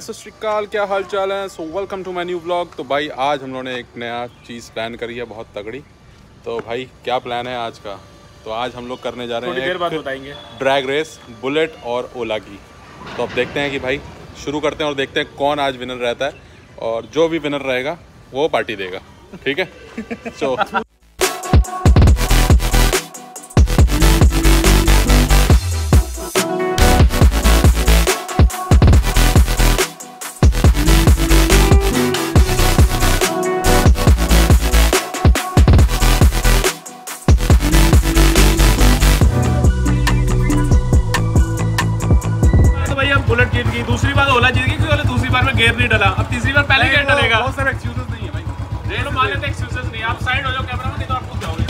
Everyone सत श्रीकाल क्या हाल चाल है? So welcome to my new blog तो भाई आज हम लोगों ने एक नया चीज़ प्लान करी है बहुत तगड़ी। तो भाई क्या प्लान है आज का? तो आज हम लोग करने जा रहे हैं देर बाद बताएँगे। ड्रैग रेस बुलेट और ओला की। तो अब देखते हैं कि भाई शुरू करते हैं और देखते हैं कौन आज विनर रहता है। और जो भी विनर रहेगा वो पार्टी देगा। ठीक है? सो गेयर नहीं डला। अब तीसरी बार पहले गेयर डलेगा। बहुत सारे एक्सक्यूजेस नहीं है भाई। चलो मान लेते एक्सक्यूजेस नहीं आप साइड हो जाओ कैमरा में नहीं तो आप खुद जाओगे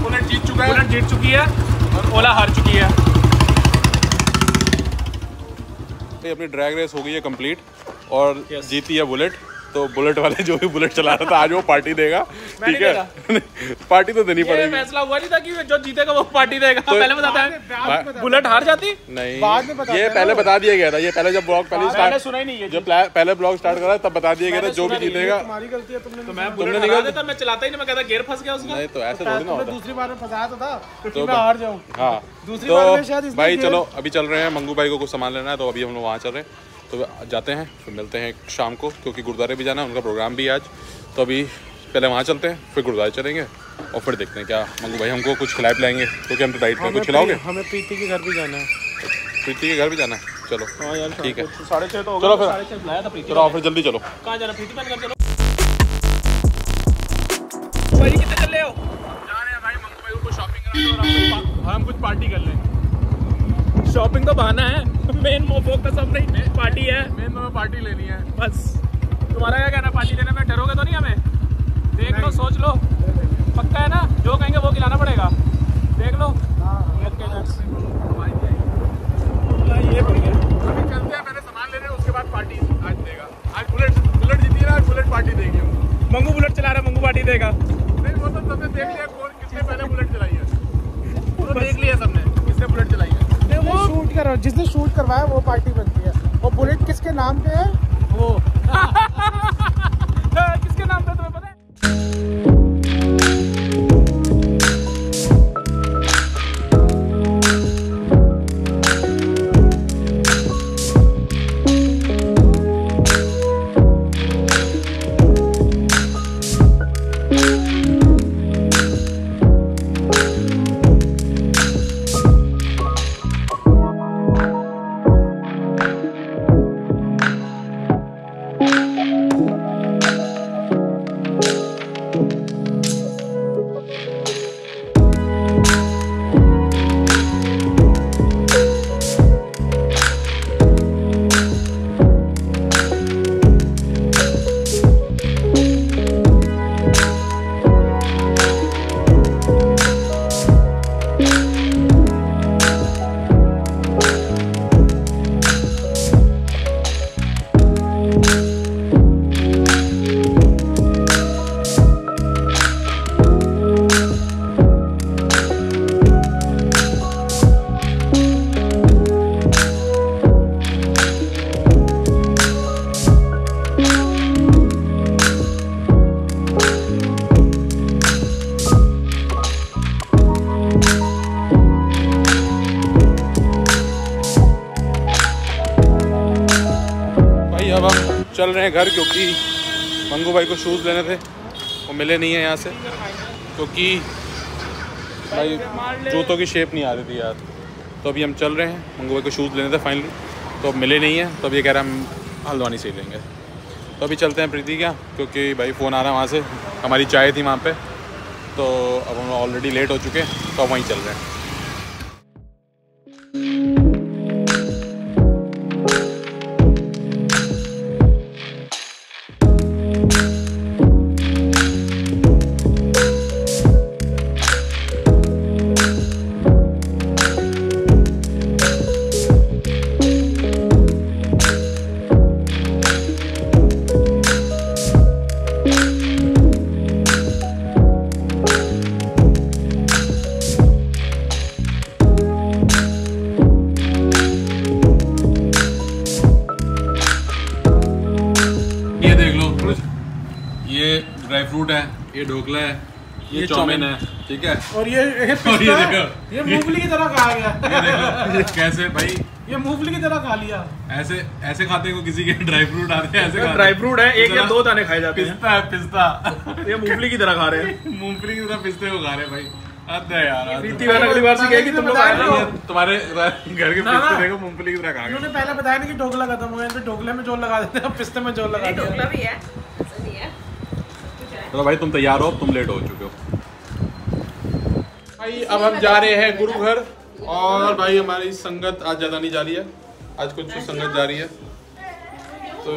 बुलेट जीत चुका है। बुलेट जीत चुकी है और ओला हार चुकी है। ये अपनी ड्रैग रेस हो गई है कंप्लीट और Yes. जीती है बुलेट तो बुलेट वाले जो भी बुलेट चला रहा था आज वो पार्टी देगा। ठीक है? पार्टी तो देनी पड़ेगी। फैसला हुआ नहीं था कि जो जीतेगा वो पार्टी देगा। तो पहले बताता है। बुलेट हार जाती? नहीं। बाद में बताते ये हैं पहले बता दिया गया था। ये पहले जब ब्लॉग पहले स्टार्ट सुना ही नहीं है जब पहले ब्लॉग स्टार्ट करा तब बता दिया गया था जो भी जीतेगा। तुम्हारी गलती है तुमने तो मैं बुलेट हरा देता मैं चलाता ही नहीं मैं कहता गेयर फंस गया उसका। नहीं तो ऐसे थोड़ी ना होता। दूसरी बार में फंसाया तो था तो मैं हार जाऊँ। हाँ। दूसरी तो बार में शायद भाई चलो अभी चल रहे हैं मंगू भाई को कुछ सामान लेना है तो अभी हम लोग वहाँ चल रहे हैं। तो जाते हैं फिर मिलते हैं शाम को क्योंकि गुरुद्वारे भी जाना है उनका प्रोग्राम भी आज। तो अभी पहले वहाँ चलते हैं फिर गुरुद्वारे चलेंगे और फिर देखते हैं क्या मंगू भाई हमको कुछ खिलाए पिलाएँगे क्योंकि हम तो डाइट में कुछ खिलाओगे। हमें प्रीति के घर भी जाना है। प्रीति के घर भी जाना है? चलो हाँ यार ठीक है। साढ़े छः तो चलो फिर। साढ़े छः बुलाया था प्रीति चलो फिर जल्दी चलो। कहाँ जाना प्रीति चलो। भाई कितने चल रहे जा रहे भाई मंगू भाई को शॉपिंग करना और हम कुछ पार्टी कर लें। शॉपिंग तो बहाना है। मेन फोकस अब नहीं पार्टी है मेन तो पार्टी लेनी है। बस। तुम्हारा क्या कहना है? पार्टी लेने में डरोगे तो नहीं हमें? देख लो सोच लो। पक्का है ना? जो कहेंगे वो खिलाना पड़ेगा। देख लो। Okay, ये बढ़ गया अभी चलते हैं पहले सामान ले रहे हैं उसके बाद पार्टी आज देगा। आज बुलेट बुलेट जीती है ना आज बुलेट पार्टी देगी मंगू बुलेट चला रहा है मंगू पार्टी देगा। नहीं वो तो सबने देख लिया कौन किसने पहले बुलेट चलाई है? वो तो देख लिया सबने। शूट कर जिसने शूट करवाया वो पार्टी बनती है। वो बुलेट किसके नाम पे है? वो। हैं घर, क्योंकि मंगू भाई को शूज़ लेने थे, वो मिले नहीं है यहाँ से। क्योंकि भाई जूतों की शेप नहीं आ रही थी यार। तो अभी हम चल रहे हैं मंगू भाई को शूज़ लेने थे फाइनली तो अब मिले नहीं हैं तो अब ये कह रहे हैं हम हल्द्वानी से ही लेंगे। तो अभी चलते हैं प्रीति क्या, क्योंकि भाई फ़ोन आ रहा है वहाँ से। हमारी चाय थी वहाँ पर तो अब हम ऑलरेडी लेट हो चुके हैं तो वहीं चल रहे हैं। फ्रूट है ये ढोकला है ये चाउमीन है ठीक है? और ये ये और ये है। देखो। ये मूंगफली की तरह खा गया। कैसे भाई? ये मूंगफली की तरह खा लिया। ऐसे ऐसे खाते हैं को किसी के ड्राई फ्रूट आते हैं ऐसे खाते ड्राई फ्रूट है एक या दो दाने खाए जाते हैं। पिस्ता है पिस्ता। ये मूंगफली की तरह खा रहे हैं। मूंगफली की तरह पिस्ते को खा रहे हैं भाई। यार हद है। प्रीति मैंने अगली बार से कहेगी तुम लोग आए तुम्हारे घर के पिस्ते देखो मूंगफली की तरह खा गए पहले बताया नहीं कि ढोकला खत्म हुआ है तो ढोकले में ज़ोर लगा देते हैं पिस्ते में ज़ोर लगा देते ढोकला हैं भी है ऐसा नहीं है कुछ है चलो भाई, तुम तैयार हो तुम लेट हो चुके हो। भाई, अब हम जा रहे हैं गुरु घर और भाई हमारी संगत आज ज़्यादा नहीं जा रही है। आज कुछ संगत जा रही है। तो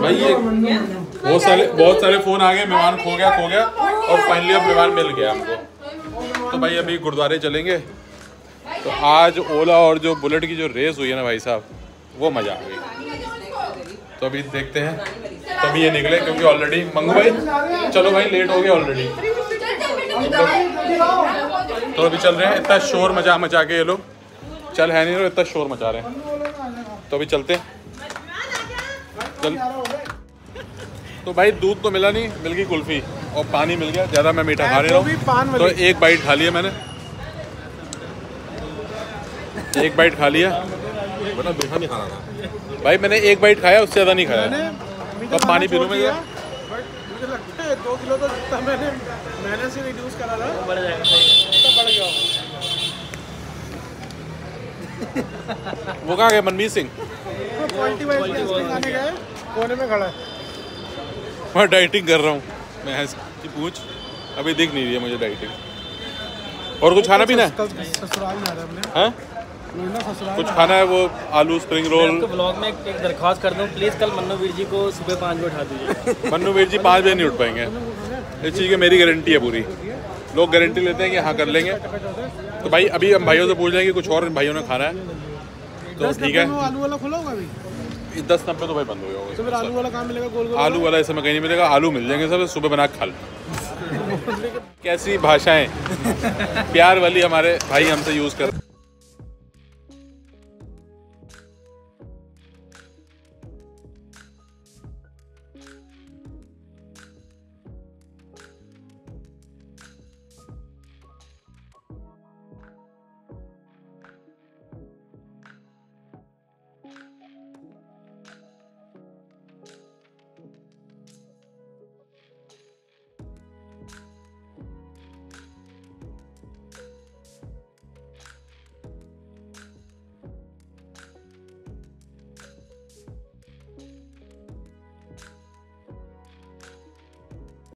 भाई, ये बहुत सारे बहुत सारे फ़ोन आ गए, मेहमान खो गया खो गया, और फाइनली अब मेहमान मिल गया हमको। तो भाई, अभी गुरुद्वारे चलेंगे। तो आज ओला और जो बुलेट की जो रेस हुई है ना भाई साहब, वो मज़ा आ गई। तो अभी देखते हैं। तभी ये निकले क्योंकि ऑलरेडी मंगू भाई चलो भाई लेट हो गया ऑलरेडी तो अभी चल रहे हैं इतना शोर मचा मचा के ये लोग। चल है नहीं रहे इतना शोर मचा रहे हैं। तो अभी चलते चल। तो भाई दूध तो मिला नहीं मिल गई कुल्फी। और पानी मिल गया ज़्यादा मैं मीठा खा नहीं रहा हूँ। तो एक बाइट खा लिया मैंने। एक बाइट खा लिया। बड़ा मीठा नहीं खाना था। भाई मैंने एक बाइट खाया उससे ज़्यादा नहीं खाया। अब पानी पी लूँ मैं दिया, जरा। बट मुझे लगता है दो किलो तो जितना मैंने मैंने से रिड्यूस करा था। बढ़ जाएगा तो बढ़ गया। वो कहाँ गए? मनमीत सिंह। तो क्वालिटी वाइज खाने गए कोने में खड़ा है। मैं डाइटिंग कर रहा हूँ। मैं की पूछ अभी दिख नहीं रही है मुझे डाइटिंग और कुछ खाना पीना है? कुछ खाना है वो आलू स्प्रिंग रोल आपको ब्लॉग में एक एक दरख्वास्त कर दूँ। प्लीज़ कल मन्नू वीर जी को सुबह पाँच बजे उठा दीजिए। मन्नू वीर जी पाँच बजे नहीं उठ पाएँगे। इस चीज़ की मेरी गारंटी है पूरी। लोग गारंटी लेते हैं कि हाँ कर लेंगे। तो भाई अभी हम भाइयों से पूछ लेंगे कुछ और भाइयों ने खाना है। तो ठीक है। आलू वाला खुला होगा अभी? दस नब्बे तो भाई बंद हो तो फिर गया आलू वाला कहाँ मिलेगा? गोल गोल आलू वाला इस समय कहीं नहीं मिलेगा। आलू मिल जाएँगे सब सुबह बना खा लो कैसी भाषाएँ? प्यार वाली हमारे भाई हमसे यूज़ कर